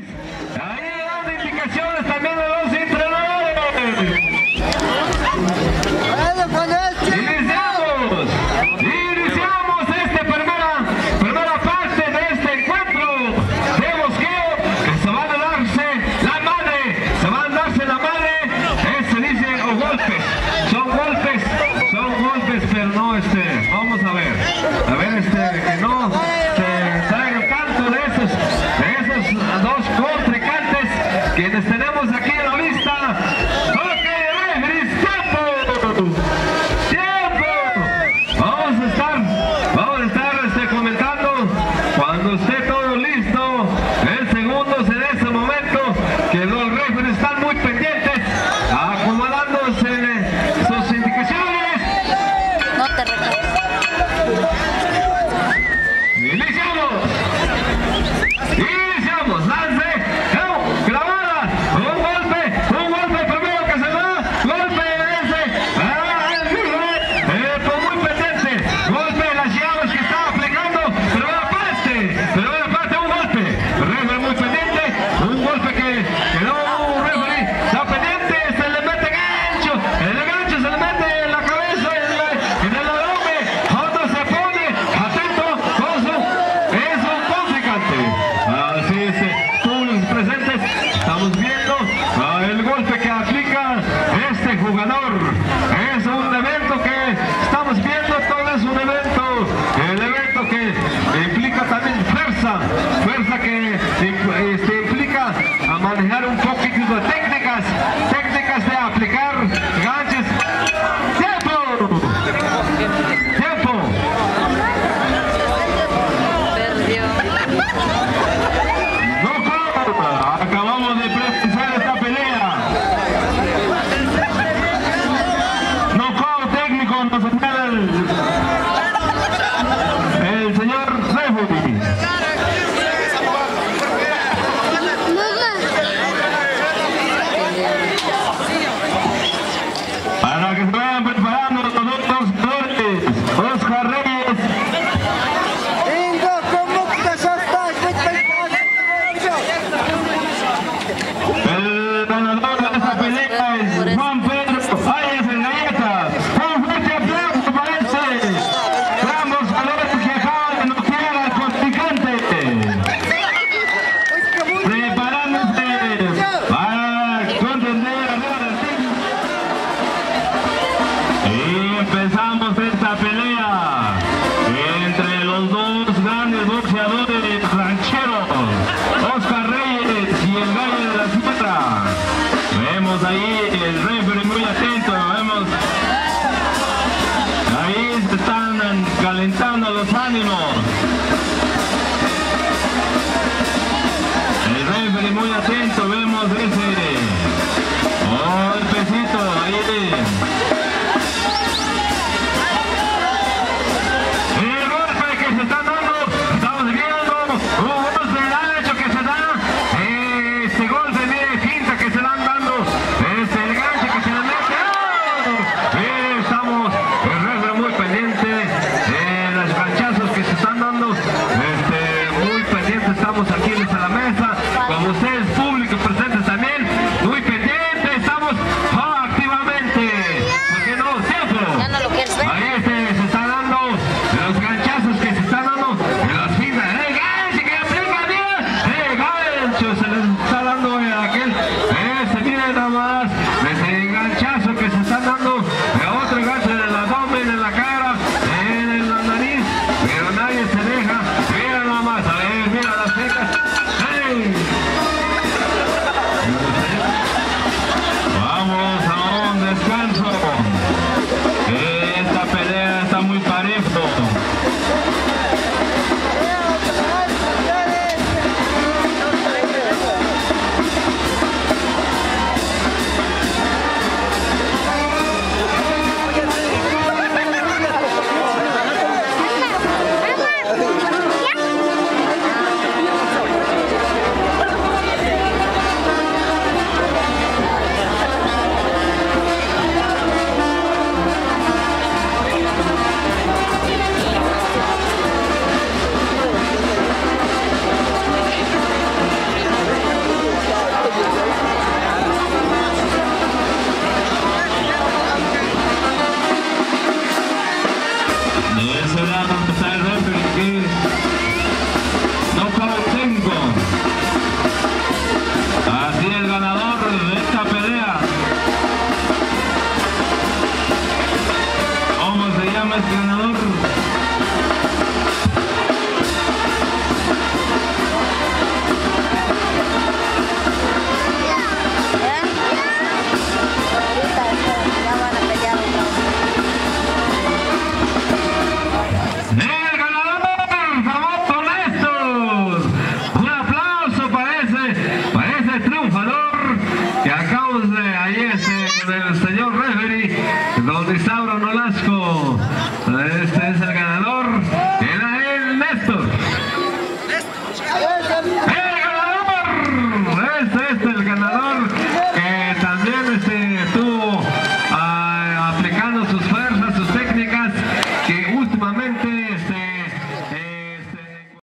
Yeah. te, este, a manejar un poco técnicas, técnicas de aplicar ganchos. ¡Tiempo! ¡Tiempo! Perdió. ¡No Acabamos de precisar esta pelea. No técnico, nos señala. del señor Reyes.